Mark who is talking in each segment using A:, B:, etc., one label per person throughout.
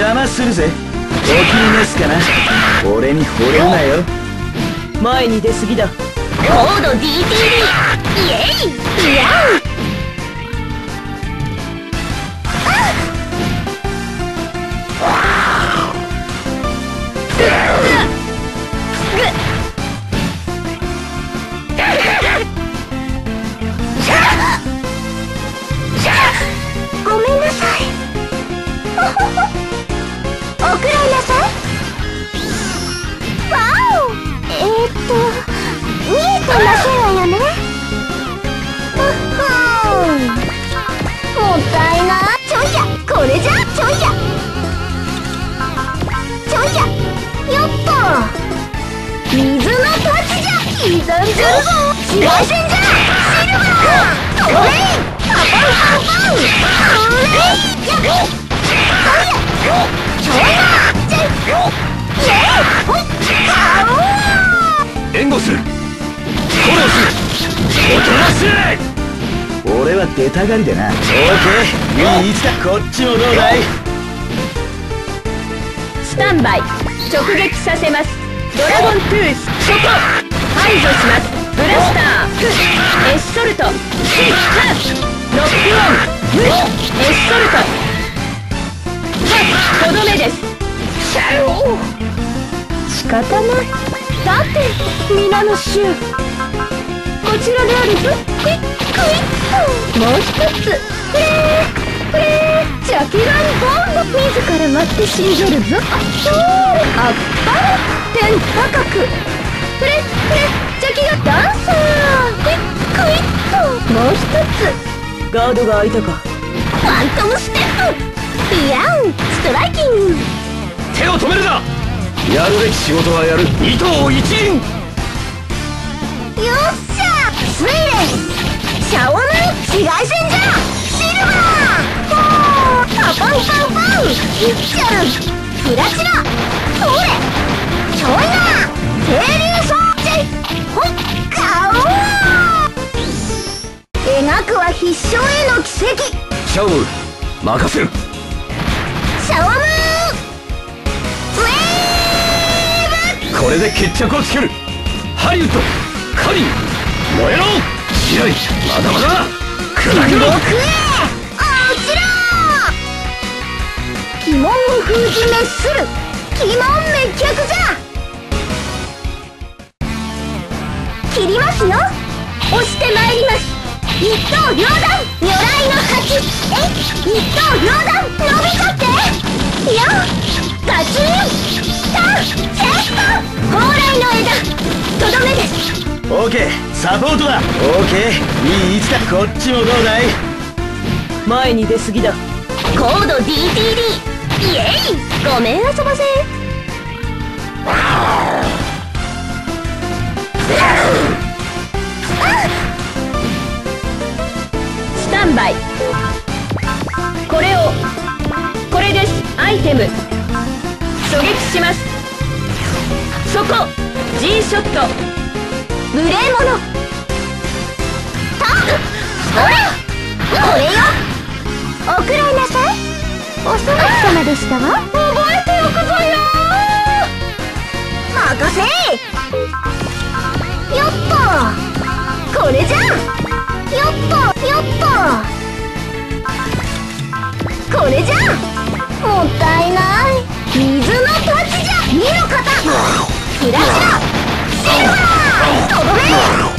A: 邪魔するぜ。お気に召すかな。俺に惚れるなよ。
B: 前に出過ぎだ。
C: 高度 DTD イエイ。いやご刻んじゃるぞ紫外線じゃシルバートレイパパン
A: 援護するフォローするおとなしい俺は出たがりでな。オーケー。いい位置だ。こっちもどうだい？
B: スタンバイ。直撃させます。ドラゴントゥースそこ排除しますブラスターエッソルトノックオンエッソルトとどめです仕方ない。だって皆の衆。こちらであるぞ。クイックイッもう一つ。フレー。フレー邪気がボンド自ら舞って退るぞ。そうあっぱれ。天高く。フレフレ邪気がダンサークイックイッともう一つ。ガードが開いたか。
C: ファントムステップ。いやんストライキング。
A: 手を止めるな。やるべき仕事はやる。二頭一輪
C: よっしゃ。スイレン。シャオム紫外線じゃ。シルバー。ほーパパンパンパン。いっちゃうプラチナ。ほれちょいな清流描くは必勝への奇跡。
A: シャオウ任せる。
C: シャオムウェーブ
A: これで決着をつける。ハリウッドカリン燃えろ！まだまだ砕けろ！
C: 僕へ落ちろ鬼門を封じ滅する。鬼門滅却じゃ切りますよ。押してまいります。一刀両断。如来の鉢え？一刀両断。伸びちゃって？よガチンタンチェスト蓬莱の枝。とどめです。
A: オーケーサポートだ。オーケーいい位置だ。こっちもどうだい？
B: 前に出過ぎだ。
C: 高度 DTD イエイ。ごめんあそばせ様でしたわ。覚えておくぞよ任せよっとこれじゃよっとよっとこれじゃもったいない水のタッチじゃ見の方プラチナシルバーとどめ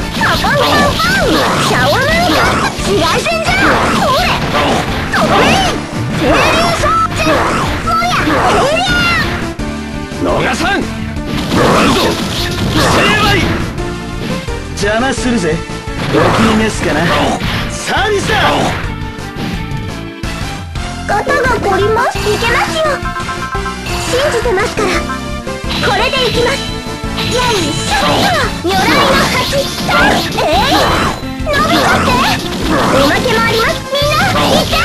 A: ぜ。お気に召すかな。サービスだ
C: 肩が凝りますいけますよ。信じてますから。これでいきます。よいしょ如来の鉢えい伸びおまけもあります。みんな行って。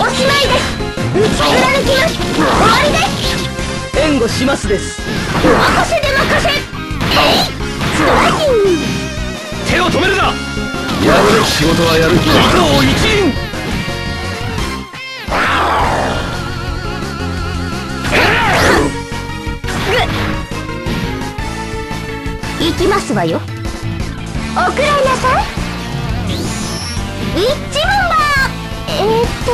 C: おしまいです。貫きます。終わりです。
A: としますです。
B: 任せで任せ。ストライキング
A: 手を止めるな。やるべき仕事はやる糸を一輪
B: 行きますわよ。おくらいなさい。一番だ。えー、っと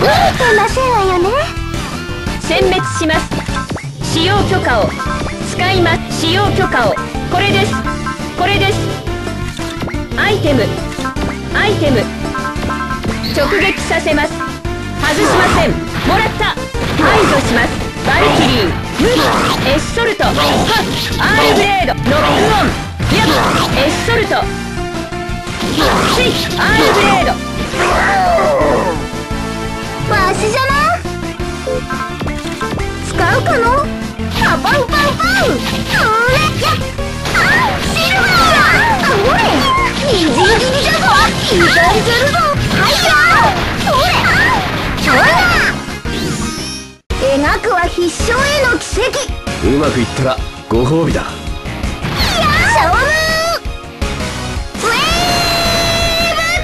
B: 見えてませんわよね。殲滅します。使用許可を。使います。使用許可を。これです。これですテム。アイテム。直撃させます。外しません。もらった。排除します。バルキリー。ムエッソルト。ハッアールブレード。ノックオン。ヤッエッソルト。シイアールブレード。
C: わしじゃな。使うかの。パパンパンパン。ゃぞいたりするぞはいやそれそれ描くは必勝への奇跡
A: うまくいったらご褒美だ。
C: 勝負ウェ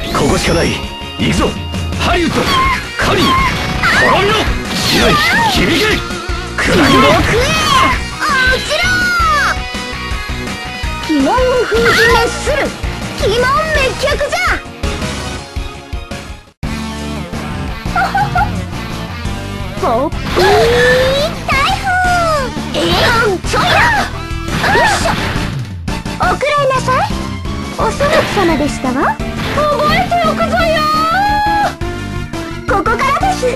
C: ーブ
A: ここしかない。行くぞ。ハリウッド。カリン滅びろ試合響け砕けろ
C: 僕へ落ちろ鬼門を封じ滅する。鬼門滅却じゃ。ほっぴー台風ええちょいだよいしょおくらいなさいおそ松様でしたわ覚えておくぞよここからです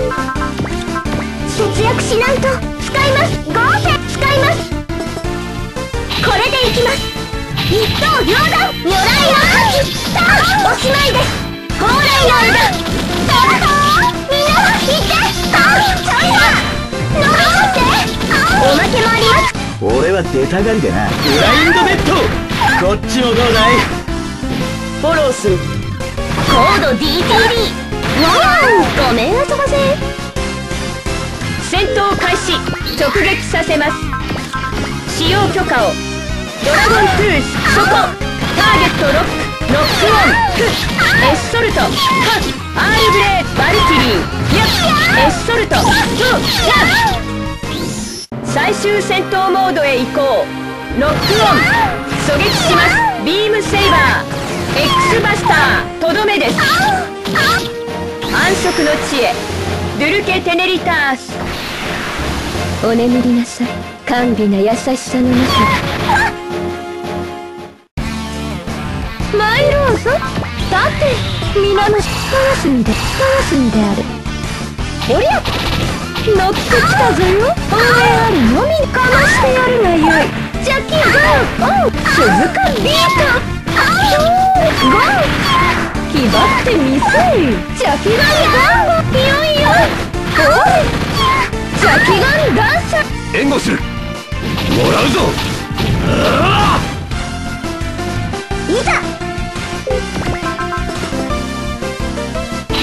C: 節約しないと使います合成使いますこれでいきます一刀両断如来の勝ちさあおしまいです蓬莱の枝
A: 俺は出たがりでなブラインドベッドこっちもどうだいフォローする
C: コード DTD わーごめんあそばせ
B: 戦闘開始直撃させます使用許可をドラゴントゥースそこターゲットロックノックオンフエッソルトハッアールブレーバルキリーエッソルト。最終戦闘モードへ移行。ロックオン。狙撃します。ビームセイバー。X バスターとどめです。安息の地へ。ドゥルケ・テネリタース。お眠りなさい。甘美な優しさの中。で参ろうぞ。さて。皆の探すみで探すみであるおりゃ。乗ってきたぞよ。応援あるのみかましてやるがよい。ジャッキー。ゴー。オン鈴鹿ビートあーゴー。気張ってみせいジャキガンガンいよいよ。おいジャキガンダンサー
A: 援護する。もらうぞ。
C: いざ。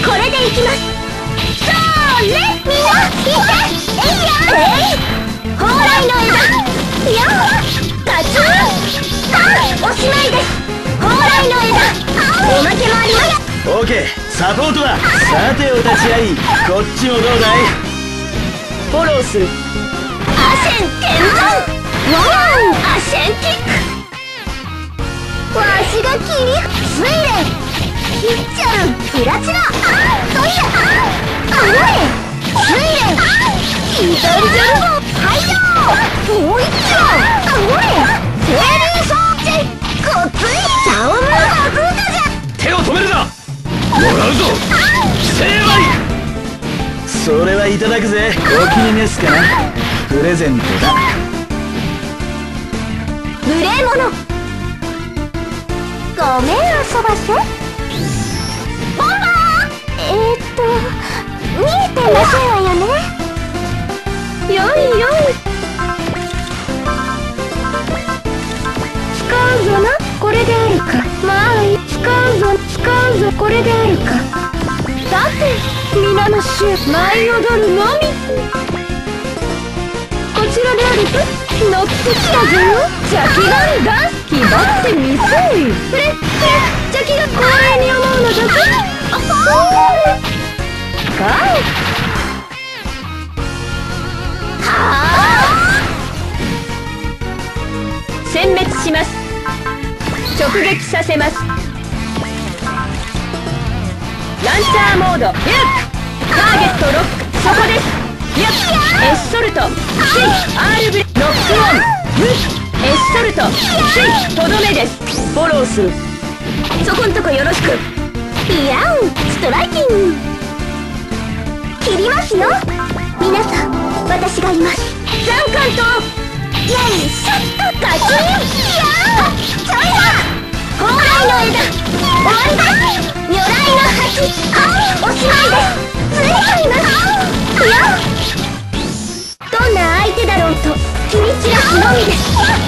C: これでいきます
A: オーケー。サポートださてお立ち会い。こっちもどうだい？フォローする。
C: アシェン天山わおアシェンキック。わしが切りスイレンヒッチャルプラチナああああれセーリーソーチェこっついチャオムバズーカじゃ
A: 手を止めるな。もらうぞ。成敗それはいただくぜ。お気に召すかな。プレゼントだ。
C: 無礼者。ごめんあそばせえー、っと見えてませんわよね
B: よいよい使うぞなこれであるかまあい使うぞ使うぞこれであるかさて皆の衆舞い踊るのみこちらであるぞ乗ってきたぞ邪気眼ダンス気張ってみせいフレッフレッ邪気が光栄に思うのだぞ殲滅します。直撃させます。ランチャーモードユッターゲットロックそこです。ユッエッソルトシイ R ブレロックオン！ユッエッソルトシイとどめです。フォローする。そこんとこよろしく。
C: いやんストライキング！切りますよ。皆さん私がいます。
B: 残艦と
C: よいしょっとガチンちょいだ蓬莱の枝終わりだ如来の鉢おしまいです。ついています。いやどんな相手だろうと秘密らしのみです